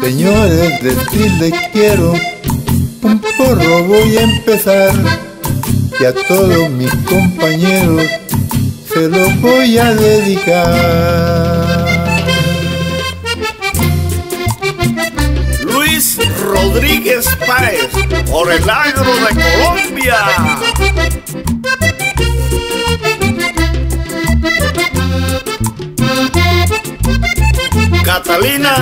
Señores, decirles quiero, un porro voy a empezar y a todos mis compañeros se lo voy a dedicar. Luis Rodríguez Páez, por de Colombia. Catalina,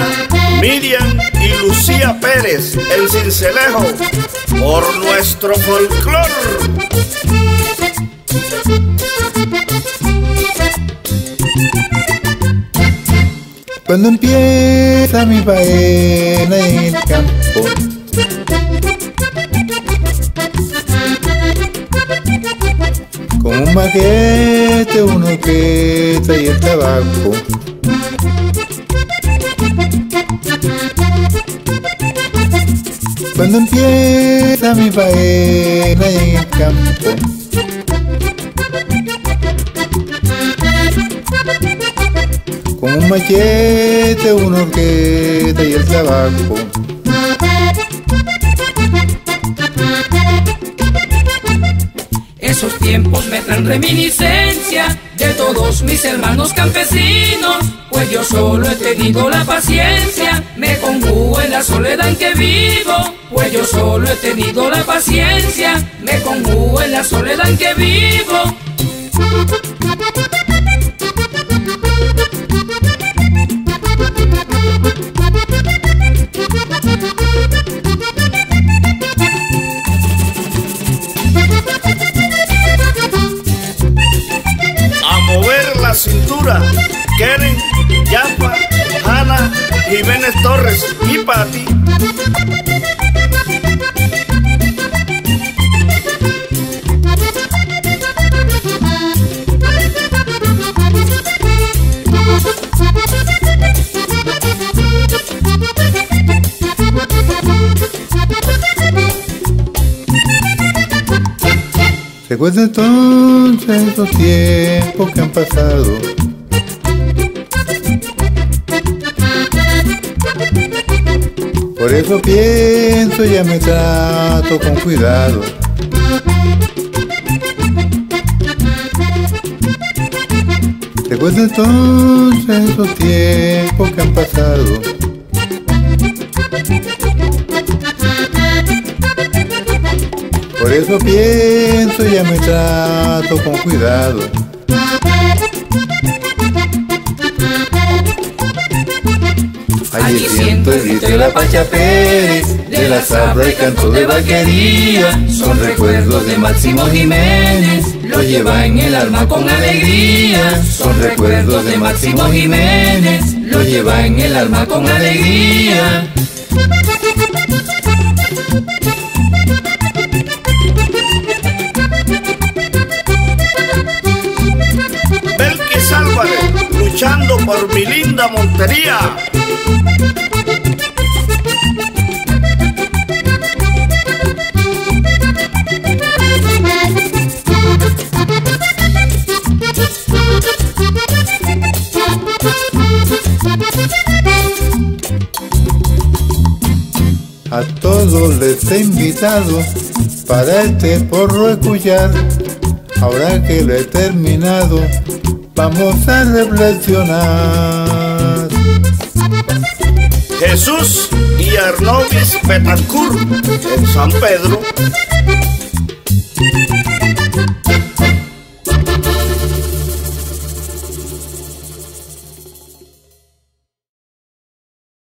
Miriam y Lucía Pérez en Cincelejo por nuestro folclor. Cuando empieza mi faena en el campo Con un maquete, una orquesta y el tabaco Cuando empieza mi faena en el campo. Con un machete, una orquesta y el tabaco. Esos tiempos me dan reminiscencia de todos mis hermanos campesinos, pues yo solo he tenido la paciencia, me conjugo en la soledad que vivo, pues yo solo he tenido la paciencia, me conjugo en la soledad que vivo. A mover la cintura, Keren, Yapa, Ana, Jiménez Torres y para ti. Recuerda entonces los tiempos que han pasado Por eso pienso y ya me trato con cuidado. Recuerda entonces los tiempos que han pasado. Por eso pienso y ya me trato con cuidado. Allí de la Pacha Pérez, de la sabra y canto de vaquería. Son recuerdos de Máximo Jiménez, lo lleva en el alma con alegría. Son recuerdos de Máximo Jiménez, lo lleva en el alma con alegría. Belkis Álvarez, luchando por mi linda Montería. A todos les he invitado para este porro escuchar. Ahora que lo he terminado, vamos a reflexionar. Jesús y Arnobis Betancourt en San Pedro